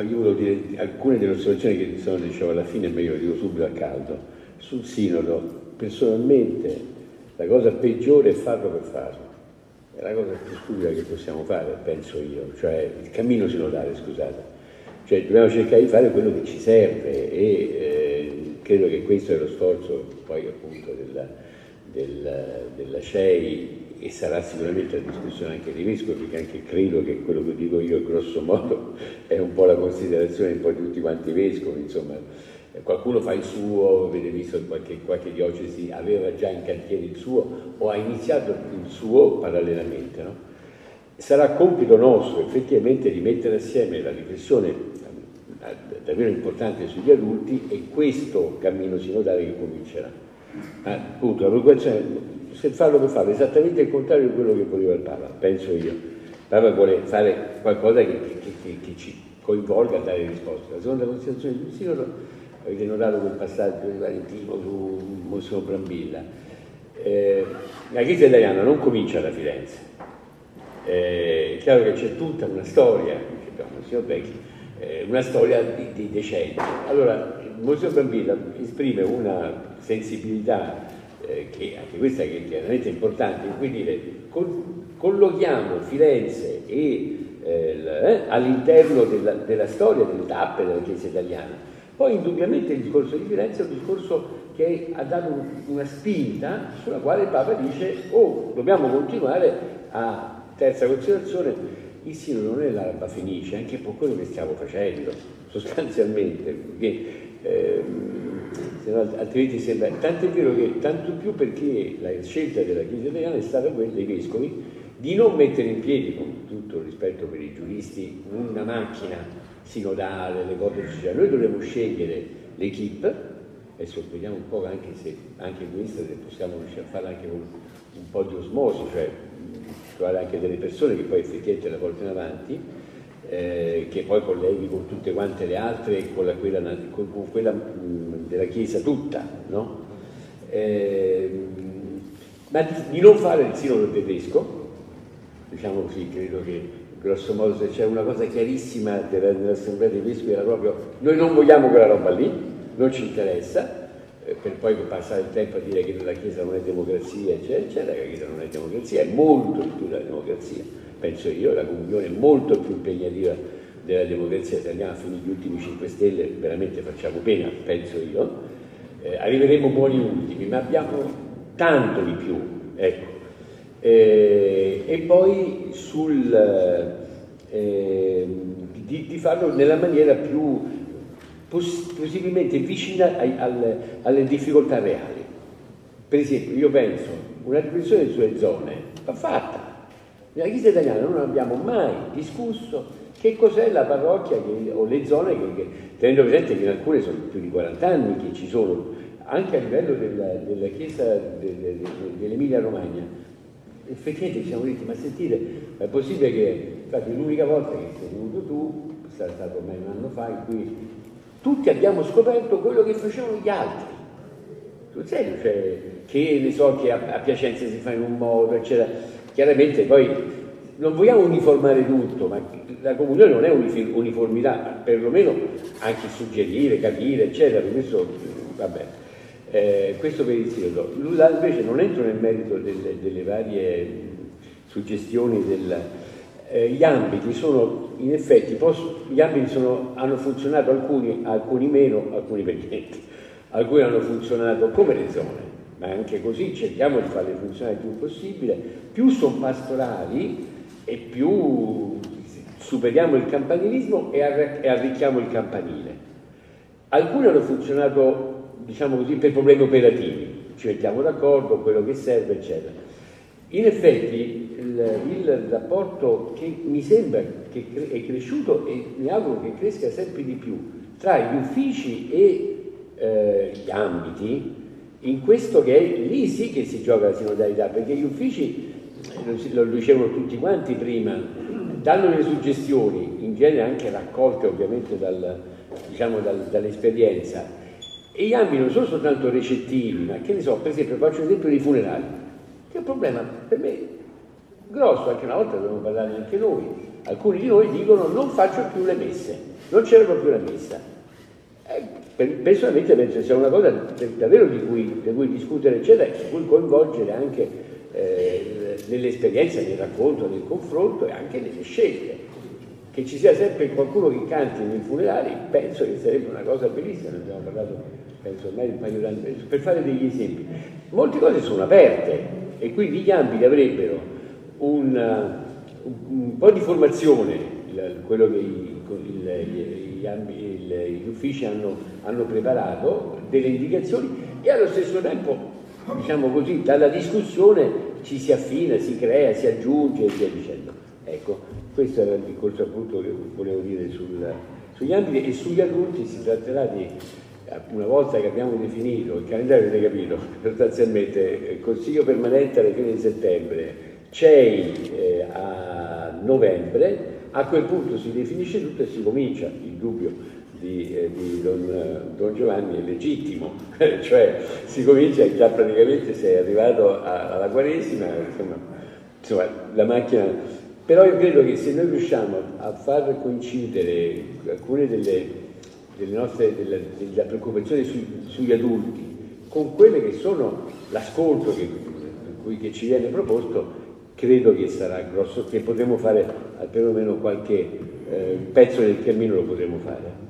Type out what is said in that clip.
Io volevo dire alcune delle osservazioni che sono, dicevo alla fine, meglio dico subito a caldo. Sul sinodo, personalmente, la cosa peggiore è farlo per farlo. È la cosa più stupida che possiamo fare, penso io, cioè il cammino sinodale, scusate. Cioè dobbiamo cercare di fare quello che ci serve e eh, credo che questo è lo sforzo poi appunto della, della, della CEI e sarà sicuramente la discussione anche dei vescovi, perché anche credo che quello che dico io grosso modo è un po' la considerazione un po' di tutti quanti i vescovi, insomma, qualcuno fa il suo, avete visto qualche, qualche diocesi aveva già in cantiere il suo o ha iniziato il suo parallelamente. No? Sarà compito nostro effettivamente di mettere assieme la riflessione eh, davvero importante sugli adulti e questo cammino sinodale che comincerà. Ma, appunto, la preoccupazione se farlo per fare esattamente il contrario di quello che voleva il Papa, penso io. Il Papa vuole fare qualcosa che, che, che, che ci coinvolga a dare risposte. La seconda considerazione del Sinodo, avete notato quel passaggio di Valentino su Monsignor Brambilla. Eh, la Chiesa italiana non comincia da Firenze. Eh, è chiaro che c'è tutta una storia, che Monsignor Becchi, eh, una storia di, di decenni. Allora, Monsignor Brambilla esprime una sensibilità eh, che anche questa è chiaramente importante, in cui dire collochiamo Firenze e, eh, eh, all'interno della, della, storia delle tappe della Chiesa italiana. Poi indubbiamente il discorso di Firenze è un discorso che ha dato una spinta sulla quale il Papa dice oh, dobbiamo continuare a, terza considerazione, il Sino non è l'araba fenice, anche per quello che stiamo facendo, sostanzialmente, perché eh, altrimenti sembra, tanto è vero che tanto più perché la scelta della Chiesa italiana è stata quella dei vescovi di non mettere in piedi, con tutto il rispetto per i giuristi, una macchina sinodale, le cose così. Noi dovremmo scegliere l'equipe, adesso vediamo un po' anche se anche questo se possiamo riuscire a farlo anche con un po' di osmosi, cioè trovare anche delle persone che poi effettivamente la portano avanti, eh, che poi colleghi con tutte quante le altre e con, quella, con, quella della Chiesa tutta, no? eh, ma di, non fare il sinodo tedesco, diciamo così, credo che grosso modo se c'è una cosa chiarissima della, dell'Assemblea dei Vescovi era proprio noi non vogliamo quella roba lì, non ci interessa, eh, per poi passare il tempo a dire che la Chiesa non è democrazia, eccetera, eccetera, la Chiesa non è democrazia, è molto più della democrazia penso io, la comunione è molto più impegnativa della democrazia italiana, fino agli ultimi 5 Stelle veramente facciamo pena, penso io, eh, arriveremo buoni ultimi, ma abbiamo tanto di più, ecco. Eh, e poi sul, eh, di, di, farlo nella maniera più poss- possibilmente vicina ai, alle, alle difficoltà reali. Per esempio, io penso, una riflessione sulle zone va fatta, nella Chiesa italiana non abbiamo mai discusso che cos'è la parrocchia che, o le zone che, che, tenendo presente che in alcune sono più di 40 anni che ci sono, anche a livello della, della Chiesa de, de, de, dell'Emilia Romagna. Effettivamente ci siamo detti, ma sentite, è possibile che, infatti l'unica volta che sei venuto tu, è stato ormai un anno fa, in cui tutti abbiamo scoperto quello che facevano gli altri. Sul serio, cioè, che ne so che a, a Piacenza si fa in un modo, eccetera Chiaramente poi non vogliamo uniformare tutto, ma la comunione non è uniformità, perlomeno anche suggerire, capire, eccetera, questo va bene. Eh, questo per il sinodo. Invece non entro nel merito delle, delle varie suggestioni del, eh, gli ambiti sono in effetti, posso, gli ambiti sono, hanno funzionato alcuni, alcuni meno, alcuni per niente, alcuni hanno funzionato come le zone, ma anche così cerchiamo di farle funzionare il più possibile, più sono pastorali e più superiamo il campanilismo e arricchiamo il campanile. Alcuni hanno funzionato, diciamo così, per problemi operativi, ci mettiamo d'accordo, quello che serve, eccetera. In effetti il, il rapporto che mi sembra che è cresciuto e mi auguro che cresca sempre di più tra gli uffici e eh, gli ambiti in questo che è lì sì che si gioca la sinodalità, perché gli uffici, lo dicevano tutti quanti prima, danno le suggestioni, in genere anche raccolte ovviamente dal, diciamo, dal, dall'esperienza, e gli ambiti non sono soltanto recettivi, ma che ne so, per esempio faccio un esempio dei funerali, che è un problema per me grosso, anche una volta dobbiamo parlare anche noi, alcuni di noi dicono non faccio più le messe, non c'era proprio la messa. Personalmente penso sia una cosa davvero di cui, di cui discutere, eccetera, su cui coinvolgere anche eh, nell'esperienza, nel racconto, nel confronto e anche nelle scelte. Che ci sia sempre qualcuno che canti nei funerali, penso che sarebbe una cosa bellissima, ne abbiamo parlato penso ormai un paio d'anni, per fare degli esempi. Molte cose sono aperte e quindi gli ambiti avrebbero un, un, un po' di formazione, quello che i, il, gli, ambi, gli uffici hanno, hanno preparato, delle indicazioni e allo stesso tempo, diciamo così, dalla discussione ci si affina, si crea, si aggiunge e via dicendo. Ecco, questo era il discorso appunto che volevo dire sul, sugli ambiti e sugli adulti si tratterà di una volta che abbiamo definito il calendario avete capito, sostanzialmente consiglio permanente alla fine di settembre, CEI eh, a novembre, a quel punto si definisce tutto e si comincia, il dubbio di, eh, di don, don, Giovanni è legittimo, cioè si comincia già praticamente sei arrivato a, alla Quaresima, insomma, insomma la macchina... Però io credo che se noi riusciamo a far coincidere alcune delle delle nostre, della, della preoccupazione sui, sugli adulti con quelle che sono l'ascolto che, che, ci viene proposto, credo che sarà grosso, che potremo fare perlomeno qualche eh, pezzo del cammino lo potremo fare.